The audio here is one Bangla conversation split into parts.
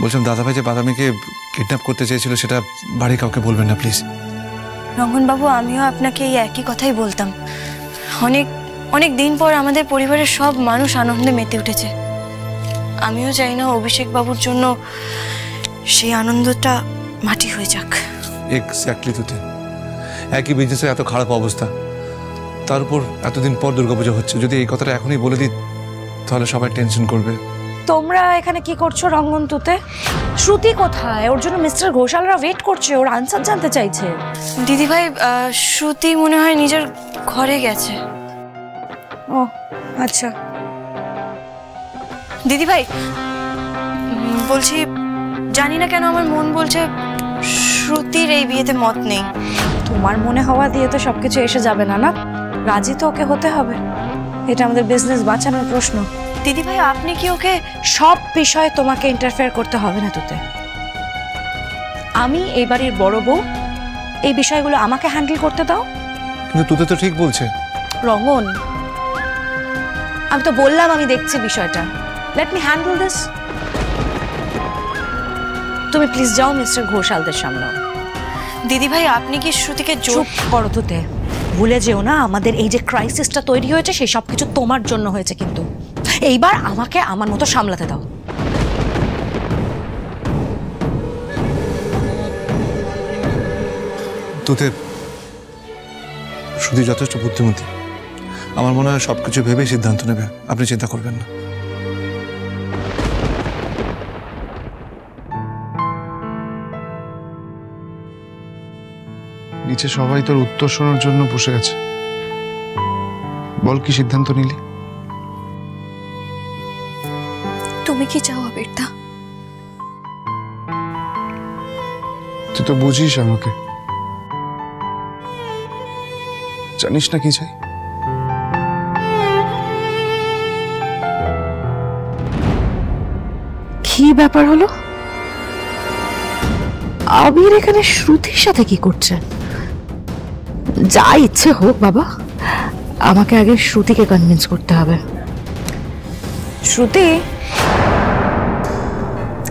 বলছিলাম দাদাভাই যে বাদামিকে কিডন্যাপ করতে চেয়েছিল সেটা বাড়ি কাউকে বলবেন না প্লিজ রঙ্গনবাবু আমিও আপনাকে এই একই কথাই বলতাম। অনেক অনেক দিন পর আমাদের পরিবারের সব মানুষ আনন্দে মেতে উঠেছে। আমিও চাই না অভিষেক বাবুর জন্য সেই আনন্দটা মাটি হয়ে যাক। এক্স্যাক্টলি তুতে একই বিজনেসের এত খারাপ অবস্থা। তার উপর এতদিন পর দুর্গাপুজো হচ্ছে। যদি এই কথাটা এখনই বলে দিই তাহলে সবাই টেনশন করবে। তোমরা এখানে কি করছ রঙ্গনতুতে? শ্রুতি কোথায়? ওর জন্য মিস্টার ঘোষালরা ওয়েট করছে ওর আনসার জানতে চাইছে। দিদিভাই শ্রুতি মনে হয় নিজের ঘরে গেছে। ও আচ্ছা। দিদিভাই বলছি জানি না কেন আমার মন বলছে শ্রুতির এই বিয়েতে মত নেই। তোমার মনে হওয়া দিয়ে তো সবকিছু এসে যাবে না না? রাজি তো ওকে হতে হবে। এটা আমাদের বিজনেস বাঁচানোর প্রশ্ন। দিদিভাই আপনি কি ওকে সব বিষয়ে তোমাকে ইন্টারফেয়ার করতে হবে না তোতে আমি এই বাড়ির বড় বউ এই বিষয়গুলো আমাকে হ্যান্ডেল করতে দাও। কিন্তু তুতে তো ঠিক বলছে। রঙন আমি তো বললাম আমি দেখছি বিষয়টা। লেট মি হ্যান্ডেল দিস তুমি প্লিজ যাও মিস্টার ঘোষালদের সামনে দিদিভাই আপনি কি শ্রুতিকে জোর চুপ করো তুতে। ভুলে যেও না আমাদের এই যে ক্রাইসিসটা তৈরি হয়েছে সেই সব কিছু তোমার জন্য হয়েছে কিন্তু। এইবার আমাকে আমার মতো সামলাতে দাও। তুতে শুধু যথেষ্ট বুদ্ধিমতী। আমার মনে হয় সব কিছু ভেবেই সিদ্ধান্ত নেবে। আপনি চিন্তা করবেন না। নিচে সবাই তোর উত্তর শোনার জন্য বসে গেছে। বল কি সিদ্ধান্ত নিলি? তুমি কি চাও আবিরদা তুই তো বুঝিস আমাকে। জানিস না কি চাই? কি ব্যাপার হলো? আবির এখানে শ্রুতির সাথে কি করছে যা ইচ্ছে হোক বাবা। আমাকে আগে শ্রুতিকে কনভিন্স করতে হবে। শ্রুতি?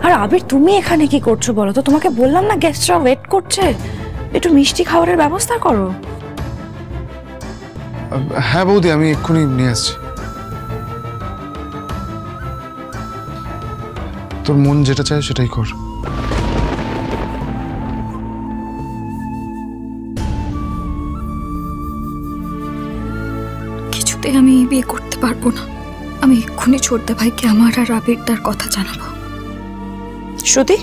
আর আবির তুমি এখানে কি করছ বলো তো? তোমাকে বললাম না গেস্টরা ওয়েট করছে। একটু মিষ্টি খাবারের ব্যবস্থা করো। হ্যাঁ বৌদি আমি এক্ষুনি নিয়ে আসছি। তোর মন যেটা চায় সেটাই কর। কিছুতেই আমি বিয়ে করতে পারব না। আমি এক্ষুনি ছোটদা ভাইকে আমার আর আবির তার কথা জানাব। শ্রুতি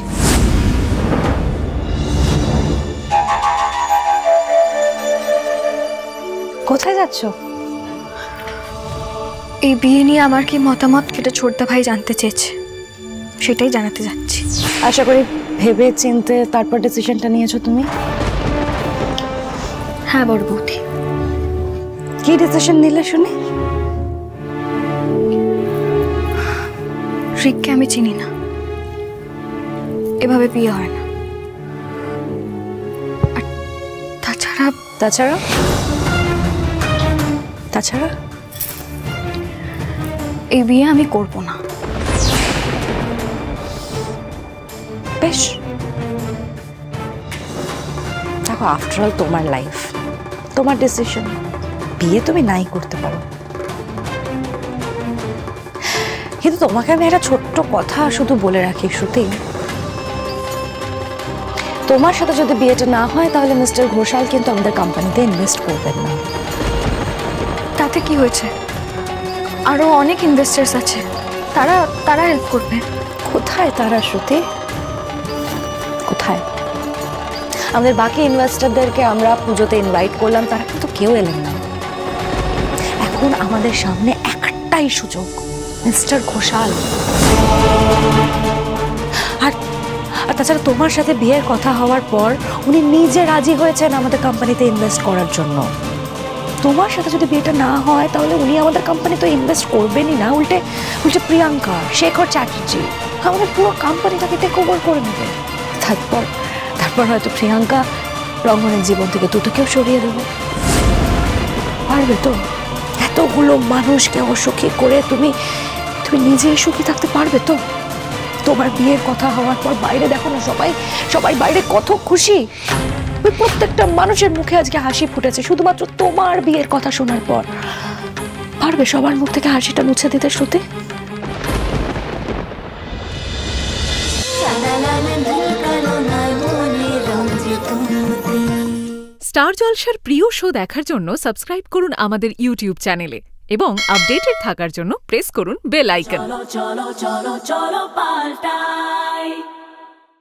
কোথায় যাচ্ছ? এই বিয়ে নিয়ে আমার কি মতামত? সেটা ছোটদা ভাই জানতে চেয়েছে। সেটাই জানাতে যাচ্ছি। আশা করি ভেবে চিনতে তারপর ডিসিশনটা নিয়েছো তুমি? হ্যাঁ বড় বৌদি কি ডিসিশন নিলে শুনি? রিককে আমি চিনি না। এভাবে বিয়ে হয় না। আর তাছাড়া তাছাড়া? তাছাড়া? এই বিয়ে আমি করব না। বেশ। দেখো আফটার অল তোমার লাইফ তোমার ডিসিশন বিয়ে তুমি নাই করতে পারো। কিন্তু তোমাকে আমি একটা ছোট্ট কথা শুধু বলে রাখি শ্রুতি। তোমার সাথে যদি বিয়েটা না হয় তাহলে মিস্টার ঘোষাল কিন্তু আমাদের কোম্পানিতে ইনভেস্ট করবেন না। তাতে কি হয়েছে? আরও অনেক ইনভেস্টার্স আছে। তারা তারা হেল্প করবে। কোথায় তারা শ্রুতি? কোথায়? আমাদের বাকি ইনভেস্টরদেরকে আমরা পুজোতে ইনভাইট করলাম তারা কিন্তু কেউ এলেন না। এখন আমাদের সামনে একটাই সুযোগ মিস্টার ঘোষাল। তাছাড়া তোমার সাথে বিয়ের কথা হওয়ার পর উনি নিজে রাজি হয়েছেন আমাদের কোম্পানিতে ইনভেস্ট করার জন্য। তোমার সাথে যদি বিয়েটা না হয়, তাহলে উনি আমাদের কোম্পানিতে ইনভেস্ট করবেনই না। উল্টে উল্টে প্রিয়াঙ্কা, শেখর চ্যাটার্জি আমাদের পুরো কোম্পানিটাকে টেক ওভার করে নেবে। তারপর তারপর হয়তো প্রিয়াঙ্কা রঙ্গনের জীবন থেকে দুটোকেও সরিয়ে দেবো। পারবে তো? এতগুলো মানুষকে অসুখী করে তুমি তুমি নিজে সুখী থাকতে পারবে তো? তোমার বিয়ের কথা হওয়ার পর বাইরে দেখো না সবাই। সবাই বাইরে কত খুশি। ওই প্রত্যেকটা মানুষের মুখে আজকে হাসি ফুটেছে, শুধুমাত্র তোমার বিয়ের কথা শোনার পর। পারবে সবার মুখ থেকে হাসিটা মুছে দিতে, শ্রুতি? স্টার জলসার প্রিয় শো দেখার জন্য সাবস্ক্রাইব করুন আমাদের ইউটিউব চ্যানেলে। এবং আপডেটেড থাকার জন্য প্রেস করুন বেল আইকন